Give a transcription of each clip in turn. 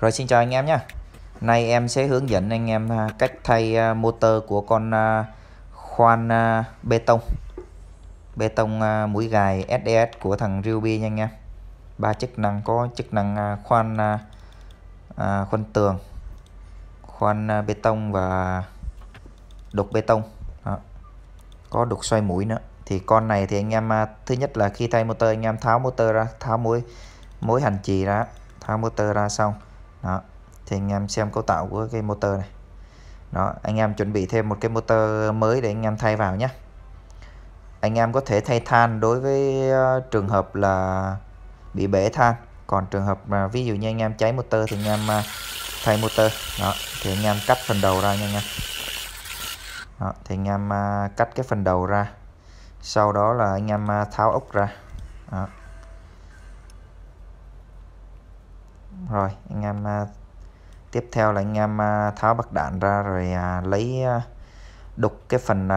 Rồi xin chào anh em nhé Nay em sẽ hướng dẫn anh em à, cách thay à, motor của con à, khoan bê tông. Bê tông mũi gài SDS của thằng Ruby nha anh em. Ba chức năng có chức năng khoan khoan tường, khoan bê tông và đục bê tông. Đó. có đục xoay mũi nữa. Thì con này thì anh em thứ nhất là khi thay motor anh em tháo motor ra, tháo mối mối hành trì ra, tháo motor ra xong đó. Thì anh em xem cấu tạo của cái motor này. Đó anh em chuẩn bị thêm một cái motor mới để anh em thay vào nhé. Anh em có thể thay than đối với ờ, trường hợp là bị bể than. Còn trường hợp mà ví dụ như anh em cháy motor thì anh em ờ, thay motor. Đó thì anh em cắt phần đầu ra nha anh em. Đó, thì anh em ờ, cắt cái phần đầu ra. Sau đó là anh em tháo ốc ra. Đó. Rồi, anh em à, tiếp theo là anh em à, tháo bạc đạn ra rồi à, lấy đục cái phần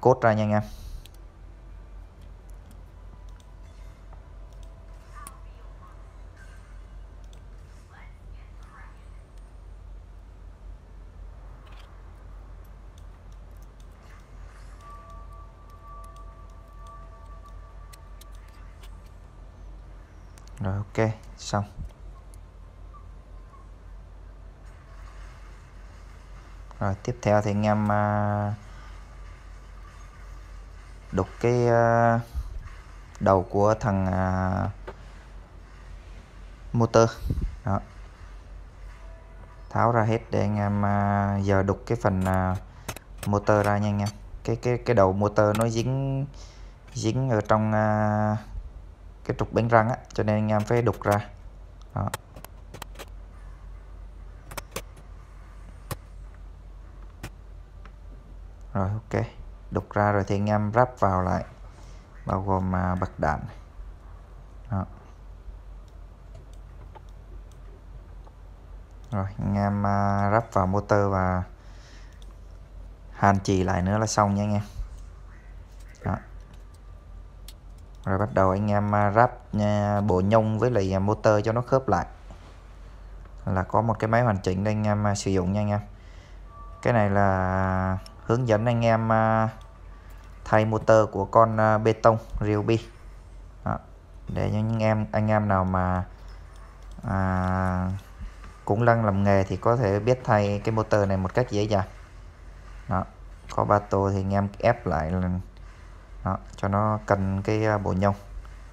cốt ra nha anh em. Rồi, ok, xong. Rồi tiếp theo thì anh em à, đục cái à, đầu của thằng à, motor. Đó. Tháo ra hết để anh em à, giờ đục cái phần à, motor ra nha anh em. Cái cái cái đầu motor nó dính dính ở trong à, cái trục bánh răng á cho nên anh em phải đục ra. Đó. Rồi ok. Đục ra rồi thì anh em ráp vào lại bao gồm à, bật đạn Đó. rồi anh em à, ráp vào motor và hàn chỉ lại nữa là xong nha anh em. Đó. rồi bắt đầu anh em à, ráp à, bộ nhông với lại à, motor cho nó khớp lại. Là có một cái máy hoàn chỉnh để anh em à, sử dụng nha anh em. Cái này là hướng dẫn anh em à, thay motor của con à, bê tông Ryobi Đó. để cho những em anh em nào mà à, cũng lăng làm nghề thì có thể biết thay cái motor này một cách dễ dàng. Đó. Có ba tô thì anh em ép lại là đó, cho nó cần cái à, bộ nhông.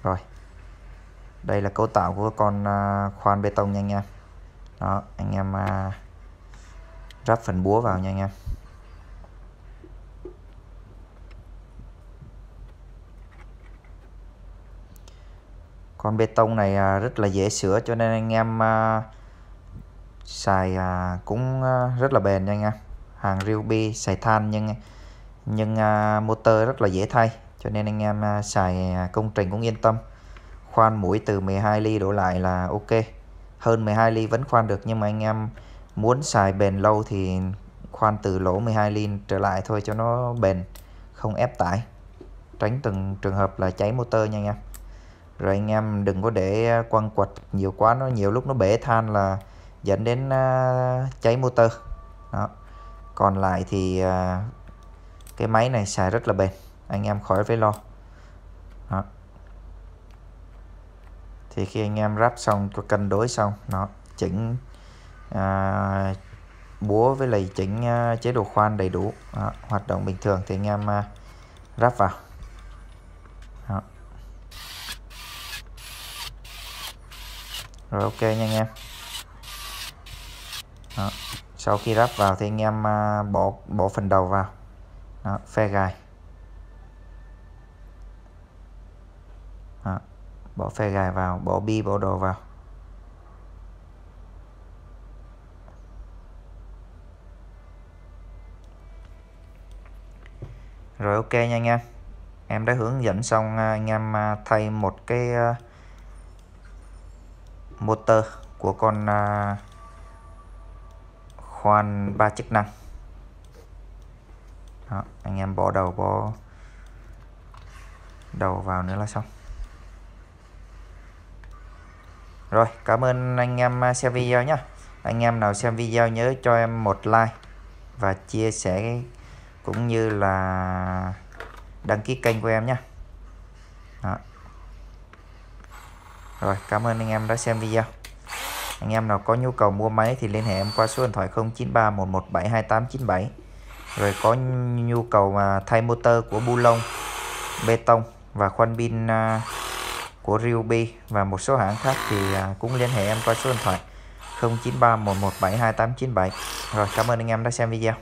Rồi. Đây là cấu tạo của con khoan bê tông nha anh em. Đó anh em ráp phần búa vào nha anh em. Con bê tông này à, rất là dễ sửa cho nên anh em à, xài à, cũng rất là bền nha anh em. Hàng Ryobi xài than nhưng nhưng motor rất là dễ thay cho nên anh em xài công trình cũng yên tâm. Khoan mũi từ 12 ly đổ lại là ok. Hơn 12 ly vẫn khoan được nhưng mà anh em muốn xài bền lâu thì khoan từ lỗ 12 ly trở lại thôi cho nó bền, không ép tải. Tránh từng trường hợp là cháy motor nha anh em rồi anh em đừng có để à, quăng quật nhiều quá nó nhiều lúc nó bể than là dẫn đến uh, cháy motor đó còn lại thì uh, cái máy này xài rất là bền anh em khỏi phải lo đó. thì khi anh em ráp xong cho cân đối xong nó chỉnh uh, búa với lại chỉnh uh, chế độ khoan đầy đủ đó. hoạt động bình thường thì anh em uh, ráp vào rồi ok nha anh em đó. sau khi ráp vào thì anh em à, bỏ bỏ phần đầu vào đó, phe gài đó. bỏ phe gài vào bỏ bi bỏ đồ vào rồi ok nha anh em em đã hướng dẫn xong à, anh em à, thay một cái motor của con à, uh, khoan ba chức năng. Đó, anh em bỏ đầu bỏ đầu vào nữa là xong. Rồi cảm ơn anh em à, xem video nhé anh em nào xem video nhớ cho em một like và chia sẻ cũng như là đăng ký kênh của em nhé Đó rồi, cảm ơn anh em đã xem video. Anh em nào có nhu cầu mua máy thì liên hệ em qua số điện thoại 0931172897 rồi có nhu cầu mà thay motor của bu lông bê tông và khoan pin à, của Ryobi và một số hãng khác thì à, cũng liên hệ em qua số điện thoại 0931172897 rồi, cảm ơn anh em đã xem video.